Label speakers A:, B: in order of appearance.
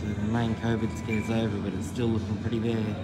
A: So the main COVID scare's over, but it's still looking pretty bad.